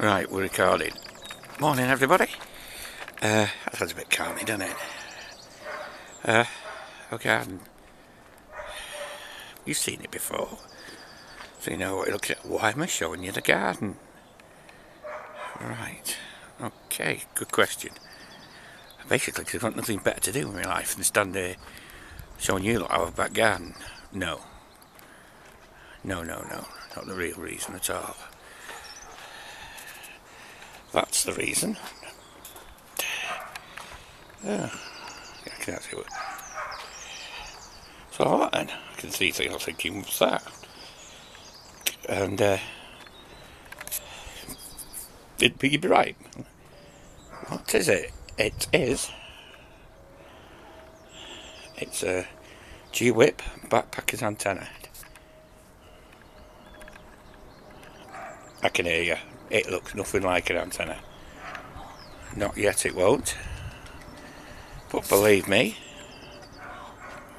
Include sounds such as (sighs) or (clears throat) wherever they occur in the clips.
Right, we're recording. Morning, everybody. Uh, that sounds a bit calming, doesn't it? Uh, okay, you've seen it before, so you know what it looks like. Why am I showing you the garden? Right, okay, good question. Basically, because I've got nothing better to do in my life than stand there showing you our back garden. No. No, no, no, not the real reason at all. That's the reason. Yeah, I can't see what. So what then? I can see things. I'm thinking, what's that? And uh, but you'd be right. What is it? It is. It's a G-Whip backpacker's antenna. I can hear you. It looks nothing like an antenna. Not yet it won't. But believe me,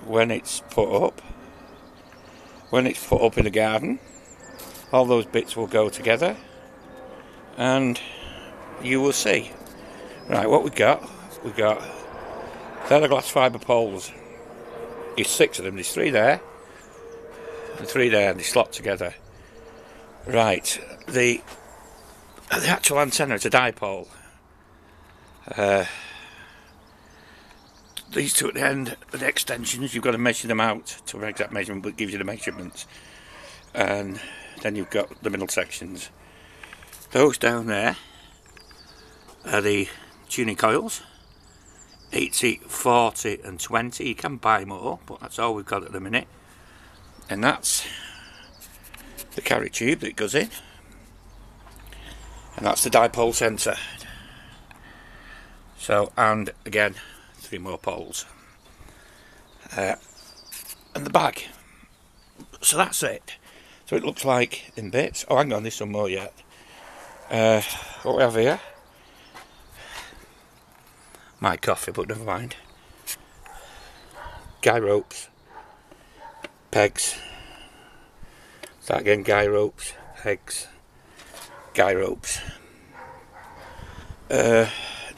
when it's put up, when it's put up in the garden, all those bits will go together and you will see. Right, what we got, we got they're the glass fibre poles. There's six of them, there's three there, and three there, and they slot together. Right, the the actual antenna is a dipole. Uh, these two at the end are the extensions. You've got to measure them out to an exact measurement, but it gives you the measurements. And then you've got the middle sections. Those down there are the tuning coils. 80, 40 and 20. You can buy more, but that's all we've got at the minute. And that's the carry tube that goes in and that's the dipole centre so and again three more poles. Uh, and the bag. So that's it. So it looks like in bits. Oh hang on there's some more yet. Uh, what we have here? My coffee but never mind. Guy ropes. Pegs. Start again guy ropes. Pegs guy ropes, uh,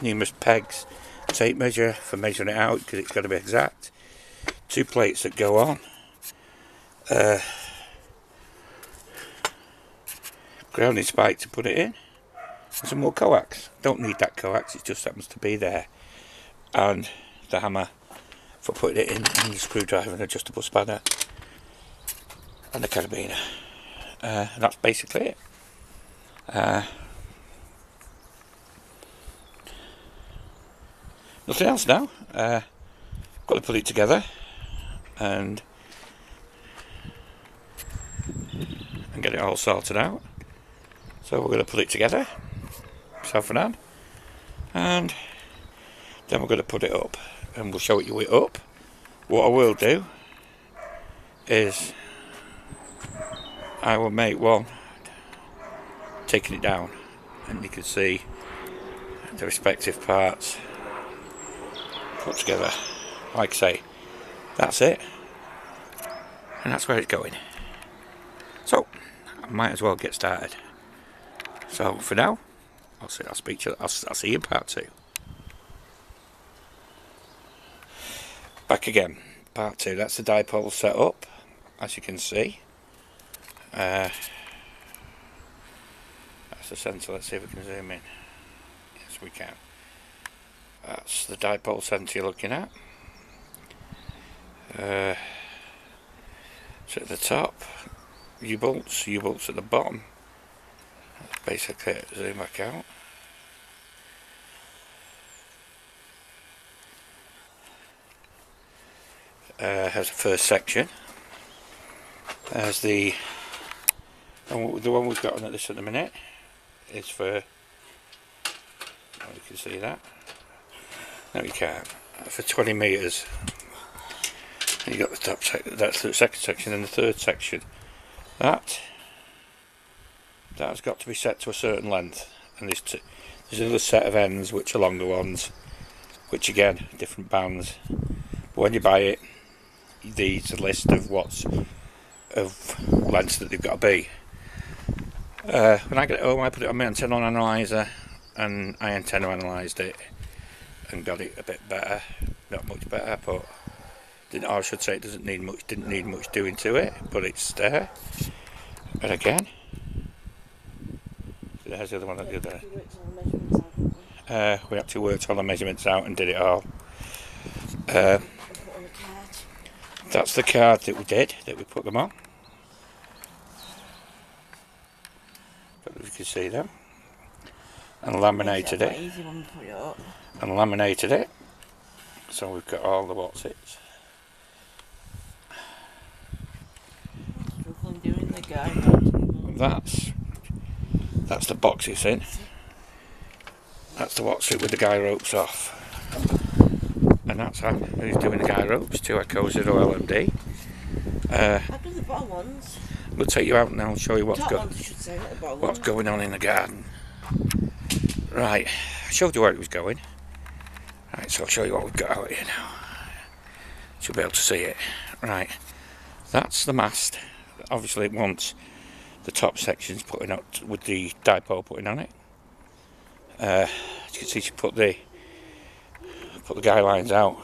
numerous pegs, tape measure for measuring it out because it's got to be exact, two plates that go on, uh, grounding spike to put it in, and some more coax. Don't need that coax, it just happens to be there, and the hammer for putting it in, and the screwdriver and adjustable spanner, and the carabiner. Uh, and that's basically it. Uh, nothing else now. Uh, got to put it together and and get it all sorted out. So we're going to put it together, self and hand, and then we're going to put it up, and we'll show it you it up. What I will do is I will make one taking it down. And you can see the respective parts put together. Like I say that's it. And that's where it's going. So I might as well get started. So for now I'll see I'll speak to you I'll, I'll see you in part two. Back again. Part two that's the dipole set up as you can see. Uh, the centre. Let's see if we can zoom in. Yes, we can. That's the dipole centre you're looking at. Uh, so at the top, U-bolts, U-bolts at the bottom. That's basically it. Zoom back out. Uh, has a first section. As the the one we've got on at this at the minute is for well, you can see that. No you can't for 20 meters. You got the top section that's the second section and the third section. That that's got to be set to a certain length. And there's, there's another set of ends which are longer ones which again different bands. But when you buy it these a list of what's of lengths that they've got to be Uh, when I get it home, I put it on my antenna analyzer, and I antenna analysed it and got it a bit better. Not much better, but didn't, I should say it doesn't need much. Didn't need much doing to it, but it's there. And again, there's the other one at the other. Uh, we actually worked all the measurements out and did it all. Uh, that's the card that we did, that we put them on. Don't know if you can see them. And laminated it. And laminated it. So we've got all the what's it. That's that's the box it's in. That's the what's it with the guy ropes off. And that's how he's doing the guy ropes to Echo Zero LMD. Uh, I've done the bottom ones. We'll take you out now and show you what's, go say, what's going on in the garden. Right, I showed you where it was going. Right, so I'll show you what we've got out here now. You'll be able to see it. Right, that's the mast. Obviously it wants the top sections putting up with the dipole putting on it. Uh, as you can see she put the put the guy lines out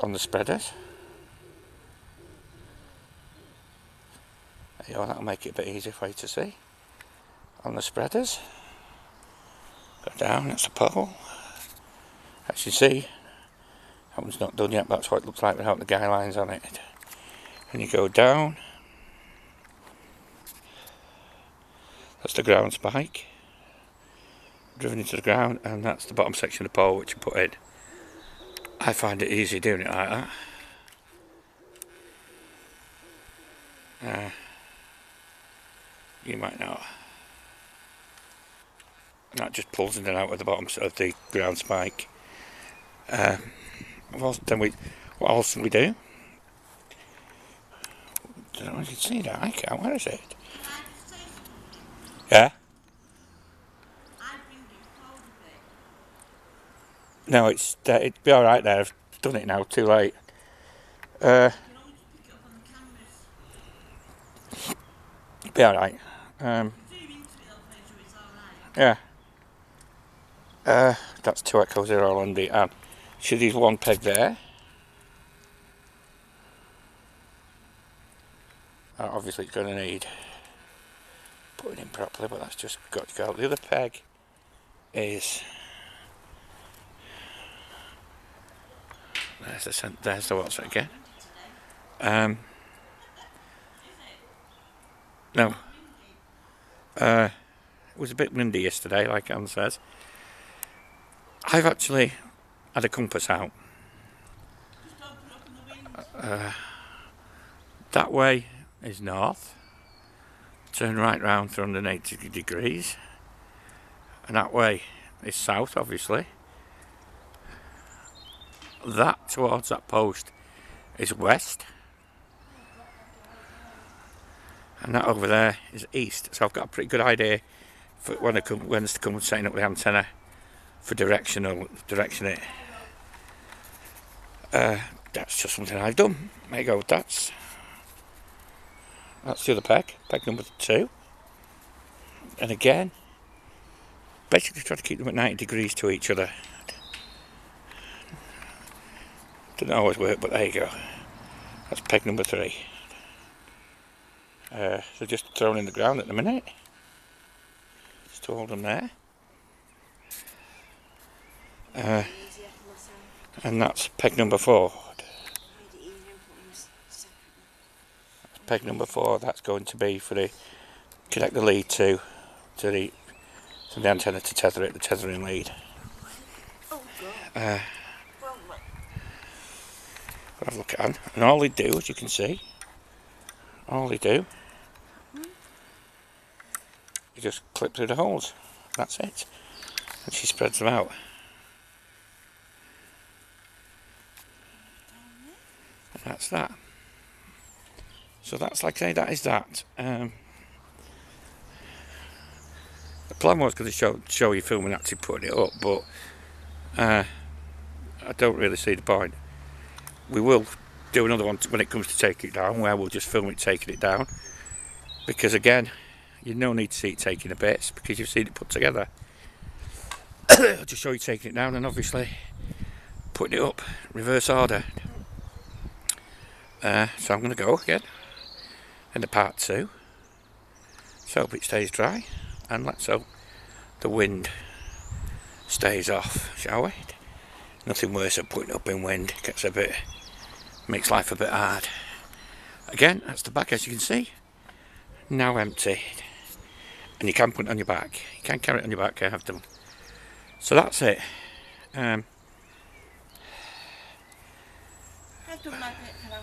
on the spreaders. You go, that'll make it a bit easier for you to see. On the spreaders. Go down, that's the pole. As you see, that one's not done yet, that's what it looks like without the guy lines on it. And you go down. That's the ground spike. Driven into the ground, and that's the bottom section of the pole which you put in. I find it easy doing it like that. Uh, you might not. And that just pulls in and out of the bottom of the ground spike. Uh, well, then we, what else do we do? I don't know if you can see that. I can't. Where is it? Yeah? No, it's uh, it'd be all right there. I've done it now. Too late. Uh, be all right. Um, yeah. Uh, that's two echo zero on the and should use one peg there. Uh, obviously it's going to need putting in properly, but that's just got to go. The other peg is there's the there's the what's again. Um, no. Uh, it was a bit windy yesterday, like Anne says. I've actually had a compass out. Uh, that way is north. Turn right round 380 degrees. And that way is south, obviously. That towards that post is west. And that over there is east so I've got a pretty good idea for when I come to come setting up the antenna for directional direction it. Uh, that's just something I've done. There you go that's that's the other peg peg number two. And again basically try to keep them at 90 degrees to each other. Doesn't always work but there you go. That's peg number three uh, they're just thrown in the ground at the minute. Just to hold them there. Uh, and that's peg number four. Peg number four, that's going to be for the connect the lead to to the to the antenna to tether it, the tethering lead. Uh, have a look at them. And all they do, as you can see, all they do you just clip through the holes. That's it. And she spreads them out. And that's that. So that's like I say, that is that. Um, the plan was going to show, show you filming actually putting it up, but uh, I don't really see the point. We will do another one when it comes to taking it down, where we'll just film it taking it down. Because again, you no need to see it taking the bits because you've seen it put together. (coughs) I'll just show you taking it down and obviously putting it up, reverse order. Uh, so I'm going to go again into part two. So hope it stays dry and let's hope the wind stays off, shall we? Nothing worse than putting up in wind, gets a bit, makes life a bit hard. Again, that's the back as you can see, now empty. And you can put it on your back, you can carry it on your back, I have done. So that's it. Um, I've done my bit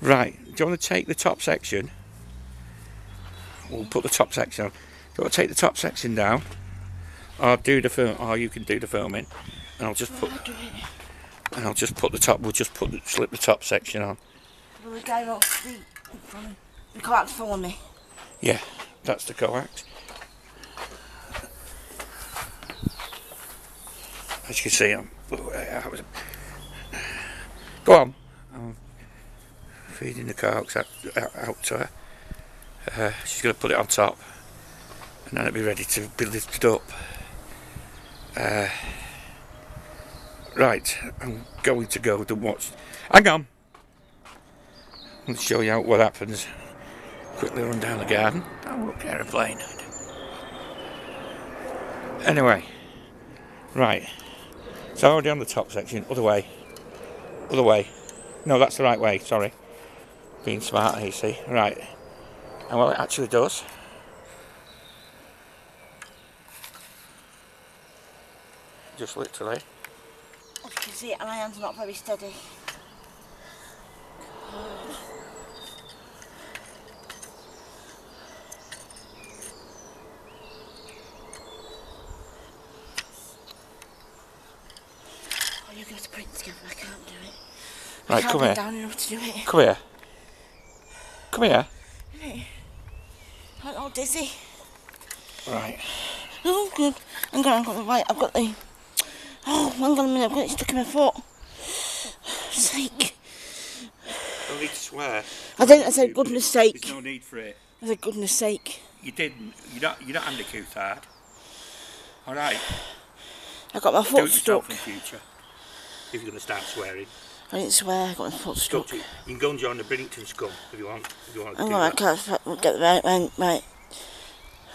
right, do you want to take the top section? We'll put the top section on. Do you want to take the top section down? Or do the film, or you can do the filming. And I'll just put, I'll do it. and I'll just put the top, we'll just put, the, slip the top section on. Well, the guy won't speak in front of me. The coax for me. Yeah, that's the coax. As you can see, I'm. Go on. I'm feeding the coax out, out, out to her. Uh, she's going to put it on top, and then it'll be ready to be lifted up. Uh, right, I'm going to go to watch. Hang on. I'll show you what happens quickly run down the garden. Oh, look, aeroplane. Anyway, right. So already on the top section, other way. Other way. No, that's the right way, sorry. Being smart, you see. Right. And well, it actually does. Just literally. As you can see, my hand's not very steady. Oh, you give us a print together, I can't do it. I Right, come here. down enough to do it. Come here. Come here. I'm all dizzy. Right. Oh, good. Hang on, I've got the right, I've got the... Oh, hang on a minute, I've got it stuck in my foot. Sake. No need to swear. I didn't, I said goodness sake. There's no need for it. I said goodness sake. You didn't. You don't. You don't handicute hard. All right. I got my Do it foot yourself stuck. in future. If you're going to start swearing. I didn't swear, I got my foot to, you can go and join the Bennington scum if you want. If you want Hang on, I can't get the right, right, right.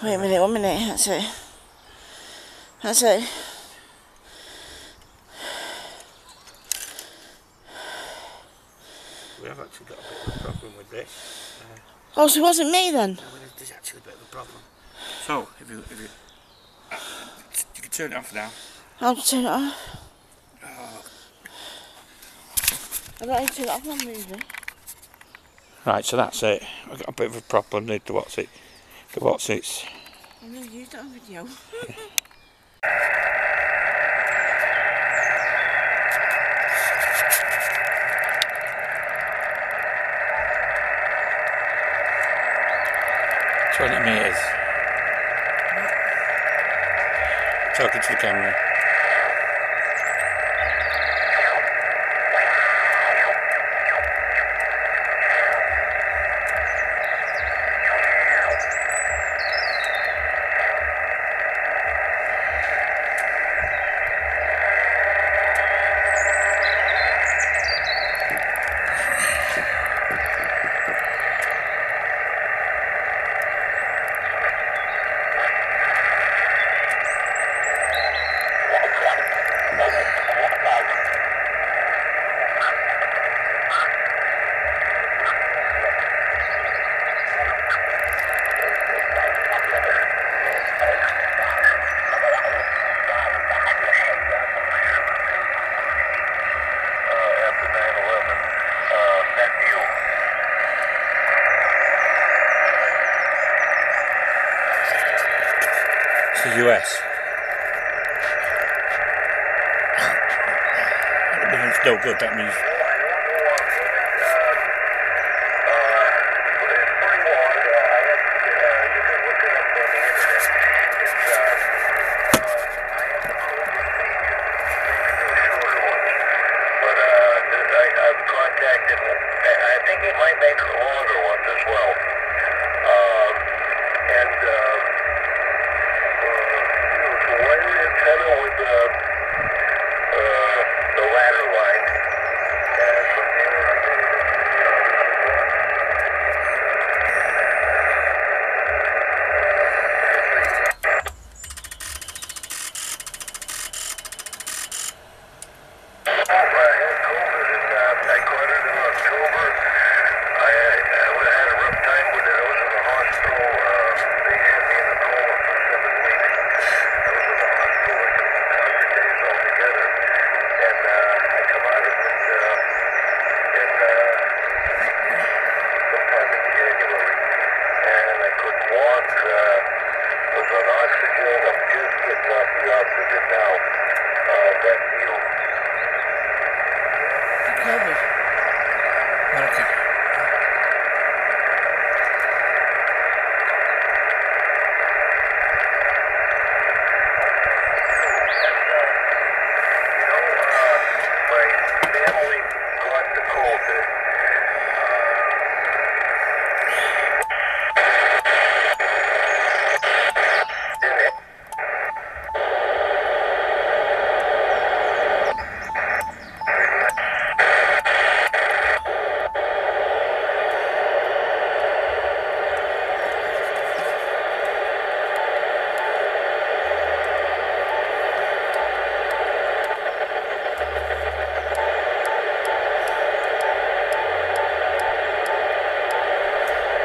Wait a minute, one minute, that's it. That's it. We have actually got a bit of a problem with this. Oh, so it wasn't me then? No, There's actually a bit of a problem. So, if you, if you, uh, you can turn it off now. I'll turn it off. I don't need to it off, I'm. Right, so that's it. I've got a bit of a problem with the what's it. The what's it's. I've never used that on video. (laughs) Twenty metres. Talking to the camera. Good, that means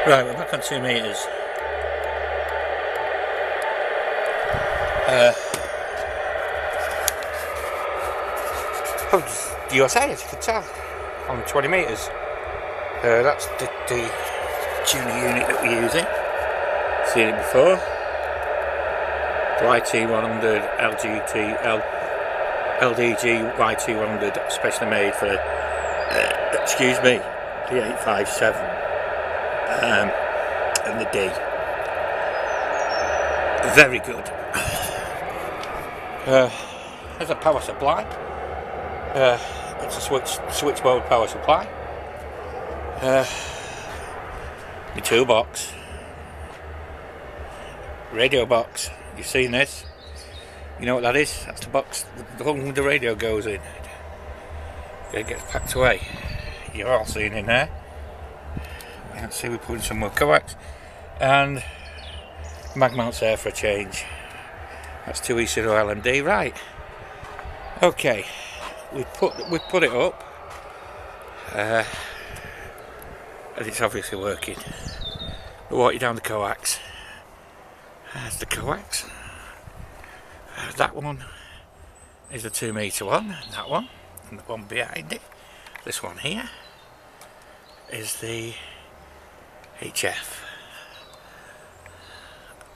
Right, we're back on two metres. Uh, oh, USA, as you can tell, on 20 metres. Uh, that's the, the unit that we're using. Seen it before. YT100 LGT L, LDG YT100 specially made for, uh, excuse me, the 857 um, and the D. Very good. Uh, there's a power supply. Uh, it's a switch switch mode power supply. Uh, the toolbox, radio box. You've seen this. You know what that is? That's the box the one the radio goes in. It gets packed away. You're all seen in there. Let's see, we put in some more coax and mag mounts there for a change. That's 2E0 LMD, right. Okay, we put we put it up, uh, and it's obviously working. We you down the coax. There's the coax. Uh, that one is the two metre one, and that one, and the one behind it. This one here is the HF.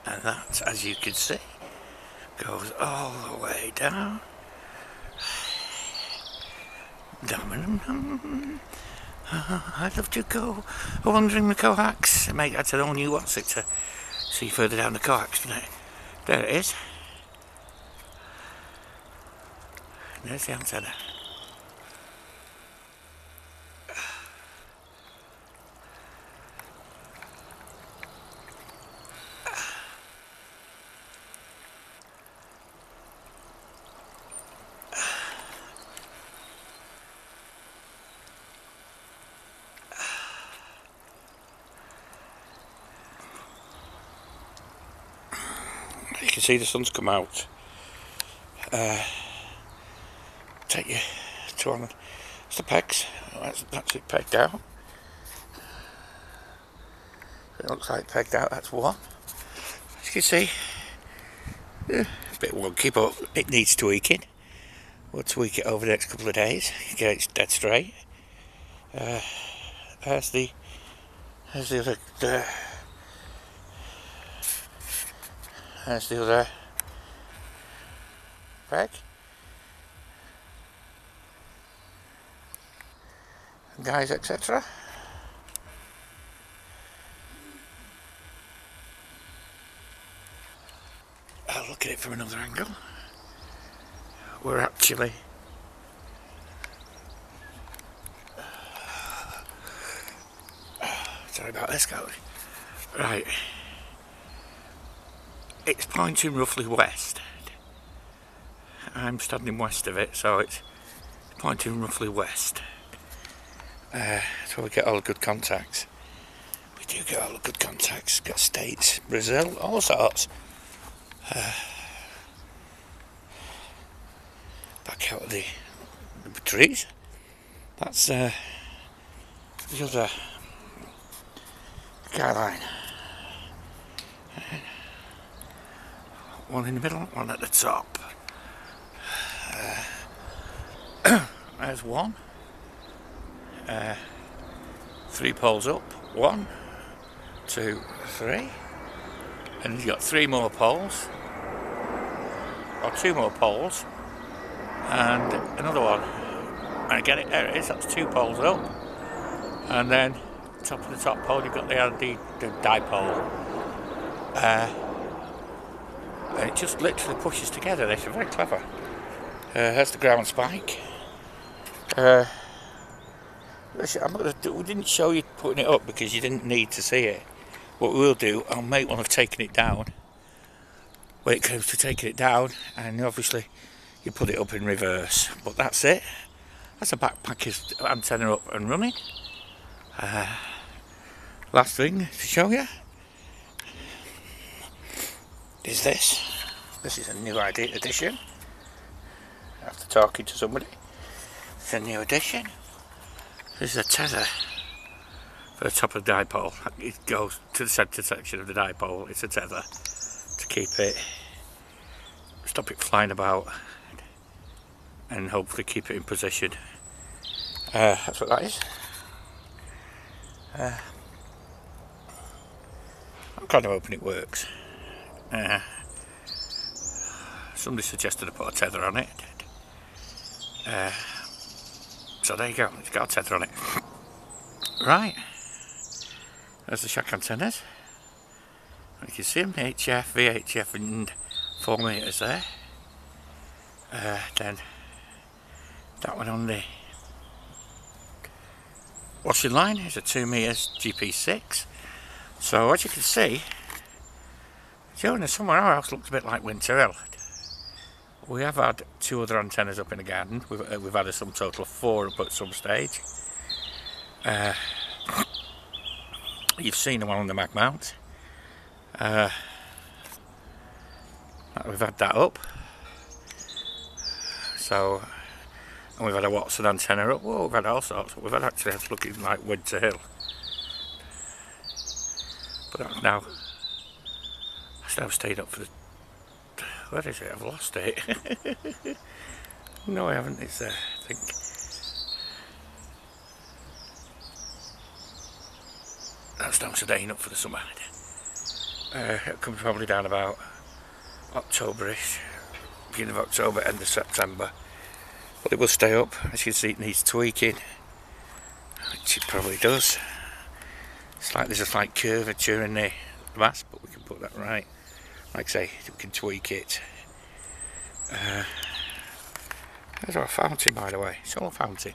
And that, as you can see, goes all the way down. I'd love to go wandering the coax. Mate, that's an all new what's to see further down the coax, isn't it? There it is. There's the antenna. Can see the sun's come out. Uh, take you to one. It's the pegs. That's, that's it pegged out. It looks like pegged out. That's one. As you can see, yeah, a bit wonky, but it needs tweaking. We'll tweak it over the next couple of days. Get it dead straight. Uh, there's the. There's the other. The, there's the other peg. Guys, etc. I'll look at it from another angle. We're actually (sighs) sorry about this guys. Right. It's pointing roughly west. I'm standing west of it, so it's pointing roughly west. Uh, so we get all the good contacts. We do get all the good contacts. Got states, Brazil, all sorts. Uh, back out of the, the trees. That's uh, the other guy line. One in the middle, one at the top. Uh, (clears throat) there's one. Uh, three poles up. One, two, three. And you've got three more poles. Or two more poles. And another one. And I get it, there it is, that's two poles up. And then top of the top pole you've got the, the, the dipole. Uh, and it just literally pushes together. This is very clever. Uh, there's the ground spike. Uh, I'm gonna do, we didn't show you putting it up because you didn't need to see it. What we'll do, I'll make one of taking it down. When it comes to taking it down, and obviously you put it up in reverse. But that's it. That's a backpacker's antenna up and running. Uh, last thing to show you is this. This is a new idea edition. After talking to somebody, it's a new edition. This is a tether for the top of the dipole. It goes to the centre section of the dipole. It's a tether to keep it, stop it flying about, and hopefully keep it in position. Uh, that's what that is. Uh, I'm kind of hoping it works. Uh, somebody suggested I put a tether on it. Uh, so there you go, it's got a tether on it. (laughs) Right, there's the shock antennas. You can see them, HF, VHF and 4 metres there. Uh, then that one on the washing line is a 2 metres GP6. So as you can see, Jonah somewhere else looks a bit like Winter Hill. We have had two other antennas up in the garden. We've, uh, we've had a sum total of four up at some stage. Uh, you've seen the one on the mag mount. Uh, we've had that up. So, and we've had a Watson antenna up. Whoa, we've had all sorts. We've had actually it's looking like Winter Hill. But now, that's now stayed up for the where is it? I've lost it. (laughs) no, I haven't. It's there, I think. That's down staying up for the summer. Uh, it'll come probably down about Octoberish, beginning of October, end of September. But it will stay up. As you can see, it needs tweaking, which it probably does. It's like there's a slight curvature in the mast, but we can put that right like I say, we can tweak it. Uh, there's our fountain, by the way. It's all a fountain.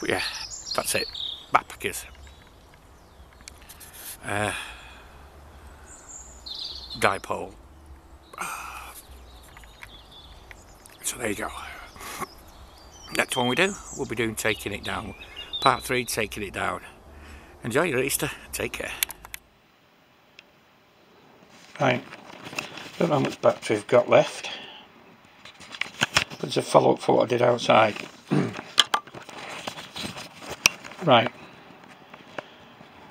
But yeah, that's it. Backpackers. Uh, dipole. So there you go. Next one we do, we'll be doing taking it down. Part 3, taking it down. Enjoy your Easter. Take care. Right. Don't know how much battery I've got left. There's a follow-up for what I did outside. (clears throat) right.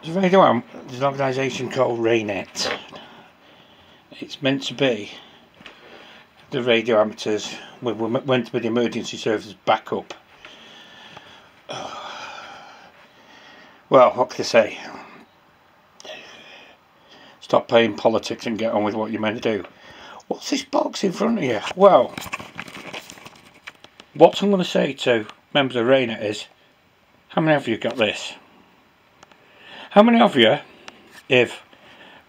There's a radio there's an organisation called Raynet. It's meant to be the radio amateurs we went to the emergency services backup. (sighs) Well, what can I say? Stop playing politics and get on with what you're meant to do. What's this box in front of you? Well, what I'm going to say to members of Raynet is, how many of you got this? How many of you, if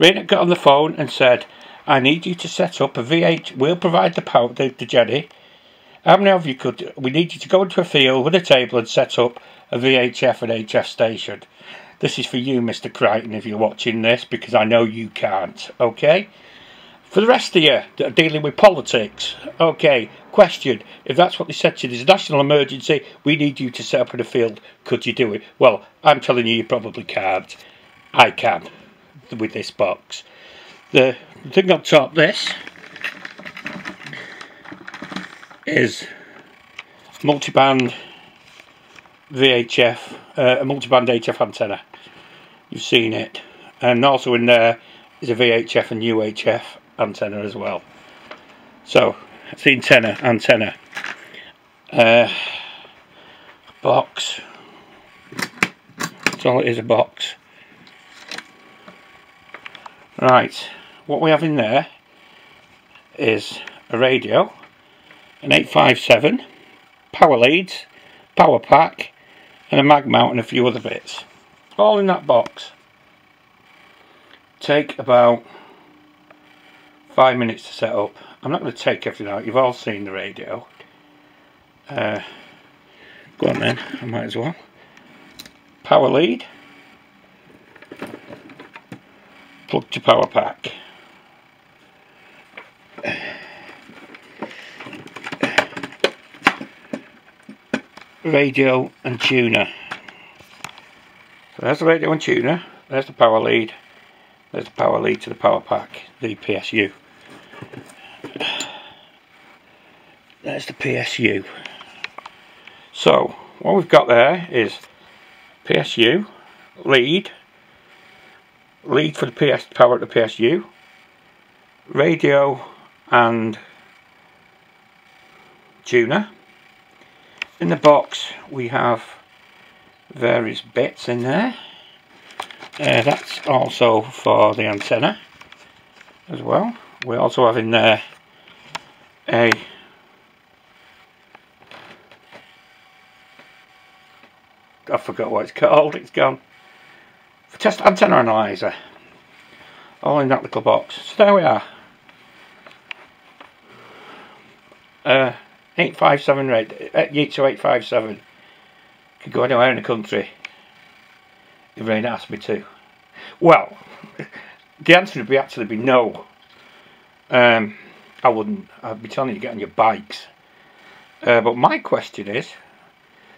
Raynet got on the phone and said, I need you to set up a V8, we'll provide the power, the, the Jenny, how many of you could, we need you to go into a field with a table and set up a VHF and HF station. This is for you, Mr. Crichton, if you're watching this, because I know you can't, okay? For the rest of you that are dealing with politics, okay, question, if that's what they said to you, there's a national emergency, we need you to set up in a field, could you do it? Well, I'm telling you, you probably can't. I can, with this box. The thing on top, this, is multiband VHF, uh, a multiband HF antenna. You've seen it. And also in there is a VHF and UHF antenna as well. So, that's the antenna, antenna. Uh, box. That's all it is, a box. Right, what we have in there is a radio, an 857, power leads, power pack, and a mag mount and a few other bits. All in that box. Take about five minutes to set up. I'm not going to take everything out. You've all seen the radio. Uh, go on then. I might as well. Power lead. Plug to power pack. radio and tuner. There's the radio and tuner, there's the power lead, there's the power lead to the power pack, the PSU. There's the PSU. So what we've got there is PSU, lead, lead for the PS power to the PSU, radio and tuner. In the box we have various bits in there. Uh, that's also for the antenna as well. We also have in there a I forgot what it's called, it's gone. For Test antenna analyzer. All in that little box. So there we are. Uh, 857 red, uh, 857. Go anywhere in the country. If rain asked me to. Well, (laughs) the answer would be actually be no. Um, I wouldn't. I'd be telling you to get on your bikes. Uh, but my question is,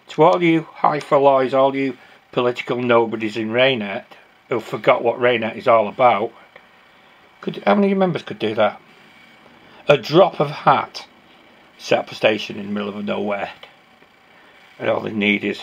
to all you highfalloys, all you political nobodies in Raynet who forgot what Raynet is all about, could how many members could do that? A drop of hat, set up a station in the middle of nowhere, and all they need is